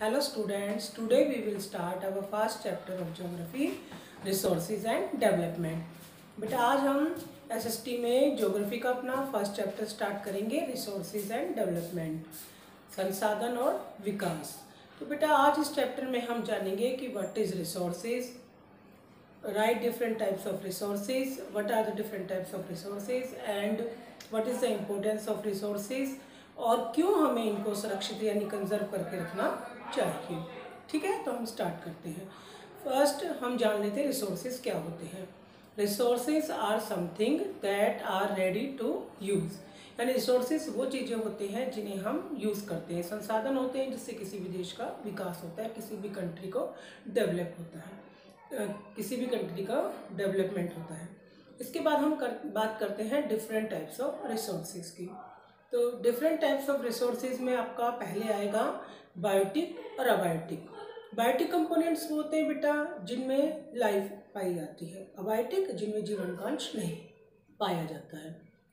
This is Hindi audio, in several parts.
Hello students, today we will start our first chapter of geography, resources and development. बेटा आज हम एसएसटी में ज्योग्राफी का अपना फ़र्स्ट चैप्टर स्टार्ट करेंगे रिसोर्सेज एंड डेवलपमेंट संसाधन और विकास तो बेटा आज इस चैप्टर में हम जानेंगे कि what is resources write different types of resources what are the different types of resources and what is the importance of resources और क्यों हमें इनको सुरक्षित यानी कंजर्व करके रखना चाहिए? ठीक है तो हम स्टार्ट करते हैं। फ़र्स्ट हम जान लेते हैं रिसोर्सेज क्या होते हैं। Resources are something that are ready to use यानी रिसोर्सेज वो चीज़ें होते हैं जिन्हें हम यूज़ करते हैं। संसाधन होते हैं जिससे किसी भी देश का विकास होता है, किसी भी कंट्री को डेवलप होता है। किसी भी कंट्री का डेवलपमेंट होता है। इसके बाद हम कर, बात करते हैं डिफरेंट टाइप्स ऑफ़ रिसोर्सेज की। तो डिफरेंट टाइप्स ऑफ़ रिसोर्सेज में आपका पहले आएगा बायोटिक और अबायोटिक बायोटिक कंपोनेंट्स वो होते हैं बेटा, जिनमें लाइफ पाई जाती है। अबायोटिक जिनमें जीवन का अंश नहीं पाया जाता है।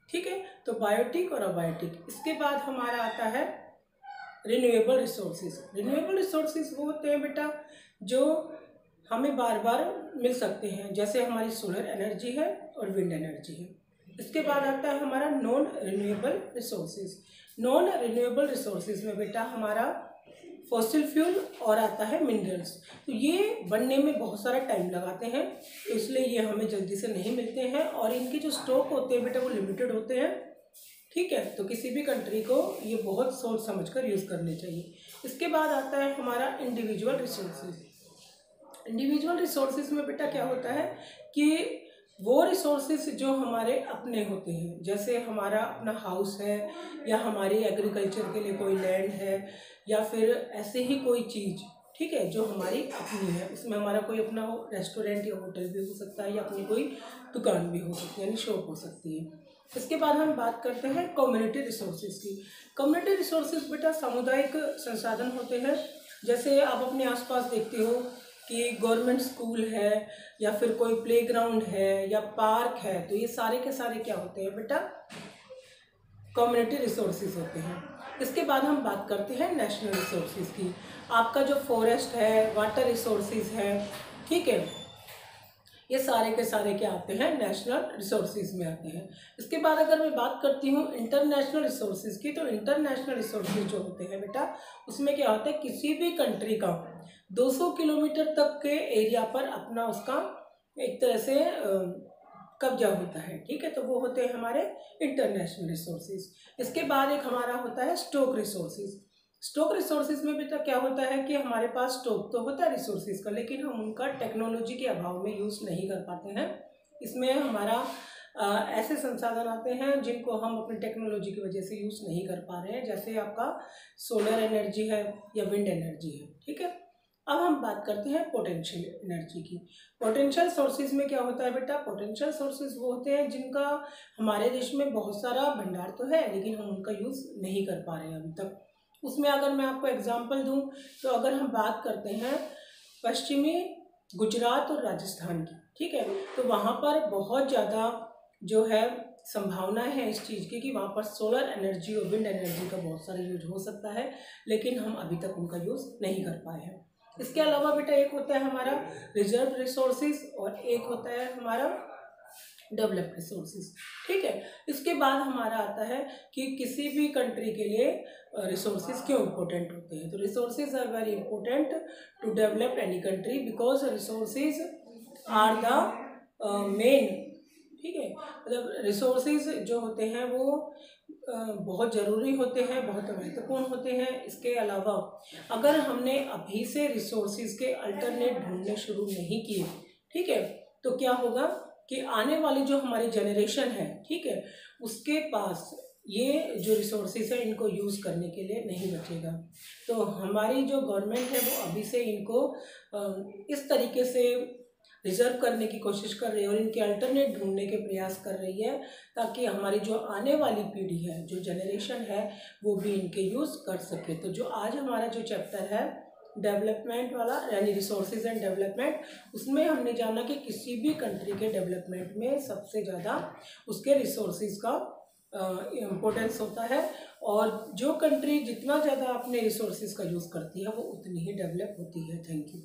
ठीक है? तो बायोटिक और अबायोटिक इसके बाद हमारा आता है रिन्यूएबल रिसोर्सेज रिन्यूएबल रिसोर्सेज वो होते हैं बेटा, जो हमें बार बार मिल सकते हैं। जैसे हमारी सोलर एनर्जी है और विंड एनर्जी है। इसके बाद आता है हमारा non renewable resources non renewable resources में बेटा हमारा फॉसिल फ्यूल और आता है मिनरल्स तो ये बनने में बहुत सारा टाइम लगाते हैं, इसलिए ये हमें जल्दी से नहीं मिलते हैं और इनके जो स्टॉक होते हैं बेटा वो लिमिटेड होते हैं, ठीक है? तो किसी भी कंट्री को ये बहुत सोच समझ कर यूज़ करने चाहिए। इसके बाद आता है हमारा इंडिविजुअल रिसोर्सेज इंडिविजुअल रिसोर्सेज में बेटा क्या होता है कि वो रिसोर्सेज जो हमारे अपने होते हैं, जैसे हमारा अपना हाउस है, या हमारी एग्रीकल्चर के लिए कोई लैंड है, या फिर ऐसे ही कोई चीज़, ठीक है, जो हमारी अपनी है। उसमें हमारा कोई अपना रेस्टोरेंट या होटल भी हो सकता है, या अपनी कोई दुकान भी हो सकती है, यानी शॉप हो सकती है। इसके बाद हम बात करते हैं कम्युनिटी रिसोर्सेज की। कम्युनिटी रिसोर्सेज बेटा सामुदायिक संसाधन होते हैं। जैसे आप अपने आसपास देखते हो कि गवर्नमेंट स्कूल है या फिर कोई प्लेग्राउंड है या पार्क है तो ये सारे के सारे क्या होते हैं बेटा? कम्युनिटी रिसोर्सेज होते हैं। इसके बाद हम बात करते हैं नेशनल रिसोर्सेज की। आपका जो फॉरेस्ट है, वाटर रिसोर्सेज है, ठीक है? ये सारे के सारे क्या आते हैं? नेशनल रिसोर्सेज में आते हैं। इसके बाद अगर मैं बात करती हूँ इंटरनेशनल रिसोर्सेज की तो इंटरनेशनल रिसोर्सेज जो होते हैं बेटा, उसमें क्या होता है? किसी भी कंट्री का 200 किलोमीटर तक के एरिया पर अपना उसका एक तरह से कब्जा होता है, ठीक है? तो वो होते हैं हमारे इंटरनेशनल रिसोर्सेज इसके बाद एक हमारा होता है स्टोक रिसोर्सेज स्टॉक रिसोर्सेज में भी तो क्या होता है कि हमारे पास स्टॉक तो होता है रिसोर्सेज का लेकिन हम उनका टेक्नोलॉजी के अभाव में यूज़ नहीं कर पाते हैं। इसमें हमारा आ, ऐसे संसाधन आते हैं जिनको हम अपनी टेक्नोलॉजी की वजह से यूज़ नहीं कर पा रहे हैं। जैसे आपका सोलर एनर्जी है या विंड एनर्जी है ठीक है? अब हम बात करते हैं पोटेंशियल एनर्जी की। पोटेंशियल सोर्सेज में क्या होता है बेटा? पोटेंशियल सोर्सेज वो होते हैं जिनका हमारे देश में बहुत सारा भंडार तो है लेकिन हम उनका यूज़ नहीं कर पा रहे हैं अभी तक। उसमें अगर मैं आपको एग्जांपल दूँ तो अगर हम बात करते हैं पश्चिमी गुजरात और राजस्थान की, ठीक है? तो वहाँ पर बहुत ज़्यादा जो है संभावना है इस चीज़ की कि वहाँ पर सोलर एनर्जी और विंड एनर्जी का बहुत सारा यूज़ हो सकता है, लेकिन हम अभी तक उनका यूज़ नहीं कर पाए हैं। इसके अलावा बेटा एक होता है हमारा रिज़र्व रिसोर्सेज और एक होता है हमारा डेवलप रिसोर्सेज ठीक है? इसके बाद हमारा आता है कि किसी भी कंट्री के लिए रिसोर्सेज क्यों इम्पोर्टेंट होते हैं? तो resources are very important to develop any country because resources are the main ठीक है? मतलब रिसोर्सेज जो होते हैं वो बहुत ज़रूरी होते हैं, बहुत महत्वपूर्ण होते हैं। इसके अलावा, अगर हमने अभी से रिसोर्सेज के अल्टरनेट ढूँढने शुरू नहीं किए, ठीक है? तो क्या होगा? कि आने वाली जो हमारी जनरेशन है, ठीक है, उसके पास ये जो रिसोर्सेज है, इनको यूज़ करने के लिए नहीं बचेगा। तो हमारी जो गवर्नमेंट है, वो अभी से इनको इस तरीके से रिज़र्व करने की कोशिश कर रही है और इनके अल्टरनेट ढूँढने के प्रयास कर रही है, ताकि हमारी जो आने वाली पीढ़ी है, जो जनरेशन है, वो भी इनके यूज़ कर सके। तो जो आज हमारा जो चैप्टर है डेवलपमेंट वाला, यानी रिसोर्सेज एंड डेवलपमेंट उसमें हमने जाना कि किसी भी कंट्री के डेवलपमेंट में सबसे ज़्यादा उसके रिसोर्सेज का इम्पोर्टेंस होता है और जो कंट्री जितना ज़्यादा अपने रिसोर्सेज का यूज़ करती है, वो उतनी ही डेवलप होती है। Thank you